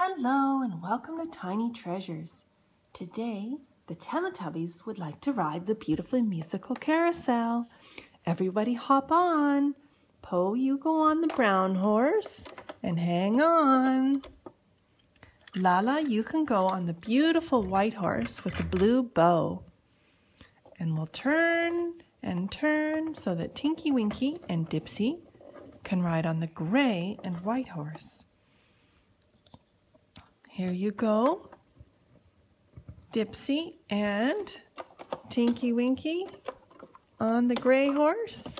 Hello and welcome to Tiny Treasures. Today, the Teletubbies would like to ride the beautiful musical carousel. Everybody hop on. Po, you go on the brown horse and hang on. Laa Laa, you can go on the beautiful white horse with the blue bow. And we'll turn and turn so that Tinky Winky and Dipsy can ride on the gray and white horse. Here you go. Dipsy and Tinky Winky on the gray horse.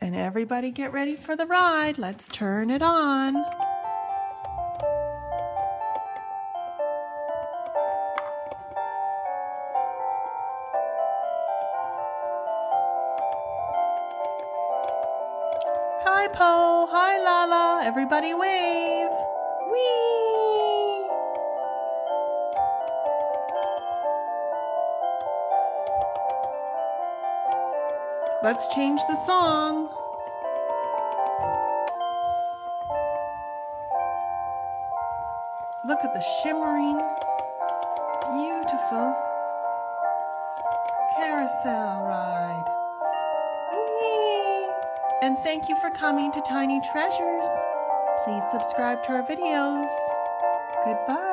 And everybody get ready for the ride. Let's turn it on. Hi, Po. Hi, Laa Laa. Everybody wave. Let's change the song. Look at the shimmering, beautiful carousel ride. Whee! And thank you for coming to Tiny Treasures. Please subscribe to our videos. Goodbye.